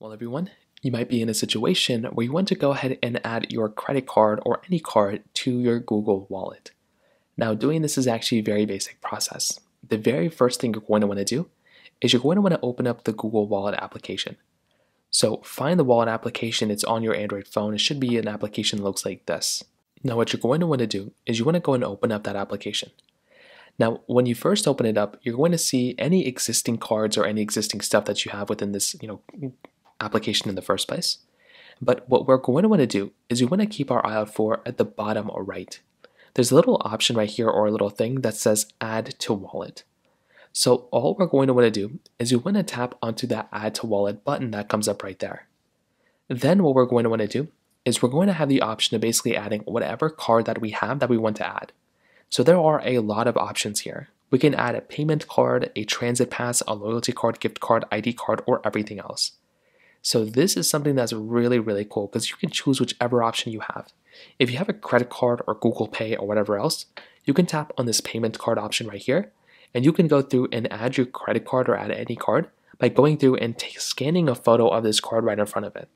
Well, everyone, you might be in a situation where you want to go ahead and add your credit card or any card to your Google Wallet. Now, doing this is actually a very basic process. The very first thing you're going to want to do is you're going to want to open up the Google Wallet application. So find the wallet application, it's on your Android phone. It should be an application that looks like this. Now, what you're going to want to do is you want to go and open up that application. Now, when you first open it up, you're going to see any existing cards or any existing stuff that you have within this, you know, application in the first place. But what we're going to want to do is we want to keep our eye out for at the bottom or right. There's a little option right here or a little thing that says add to wallet. So all we're going to want to do is we want to tap onto that add to wallet button that comes up right there. Then what we're going to want to do is we're going to have the option of basically adding whatever card that we have that we want to add. So there are a lot of options here. We can add a payment card, a transit pass, a loyalty card, gift card, ID card, or everything else. So this is something that's really, really cool because you can choose whichever option you have. If you have a credit card or Google Pay or whatever else, you can tap on this payment card option right here, and you can go through and add your credit card or add any card by going through and scanning a photo of this card right in front of it.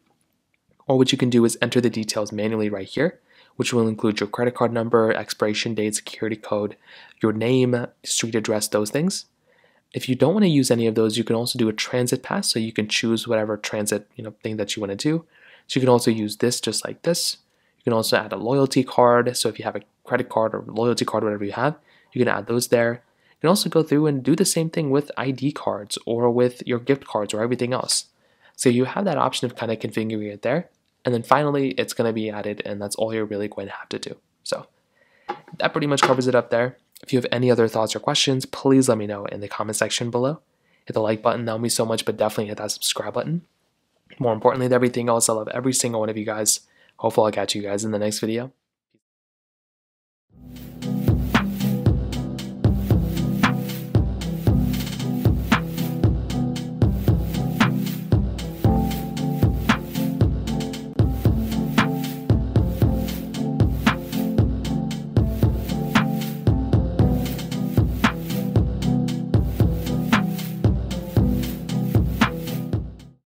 Or what you can do is enter the details manually right here, which will include your credit card number, expiration date, security code, your name, street address, those things. If you don't want to use any of those, you can also do a transit pass. So you can choose whatever transit you know thing that you want to do. So you can also use this just like this. You can also add a loyalty card. So if you have a credit card or loyalty card, whatever you have, you can add those there. You can also go through and do the same thing with ID cards or with your gift cards or everything else. So you have that option of kind of configuring it there. And then finally, it's going to be added, and that's all you're really going to have to do. So that pretty much covers it up there. If you have any other thoughts or questions, please let me know in the comment section below. Hit the like button, that would mean so much, but definitely hit that subscribe button. More importantly than everything else, I love every single one of you guys. Hopefully I'll catch you guys in the next video.